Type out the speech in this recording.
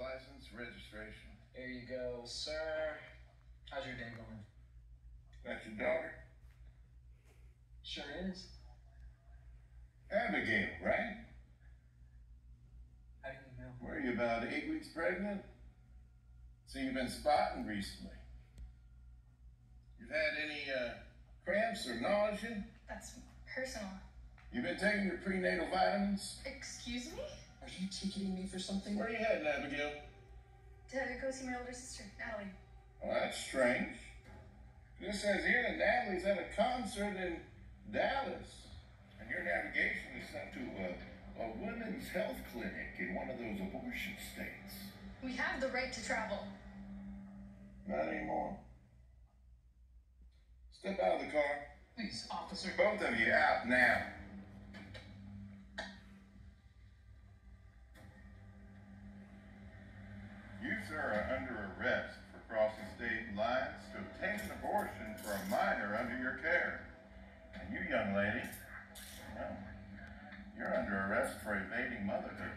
registration. There you go, sir. How's your day going? That's your daughter? Sure is. Abigail, right? How do you know? Were you about eight weeks pregnant? So you've been spotting recently. You've had any uh, cramps or nausea? That's personal. You've been taking your prenatal vitamins? Excuse me? Are you ticketing me for something? Where are you heading, Abigail? To go see my older sister, Natalie. Well, that's strange. This says here that Natalie's at a concert in Dallas, and your navigation is sent to a, a women's health clinic in one of those abortion states. We have the right to travel. Not anymore. Step out of the car. Please, officer. Both of you out now. You, sir, are under arrest for crossing state lines to obtain an abortion for a minor under your care. And you, young lady, well, you're under arrest for evading motherhood.